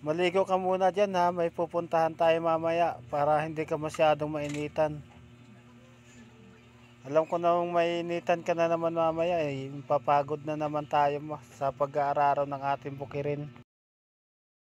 Maligo ka muna dyan ha, may pupuntahan tayo mamaya para hindi ka masyadong mainitan. Alam ko namang mainitan ka na naman mamaya eh, papagod na naman tayo sa pag-aararo ng ating bukirin.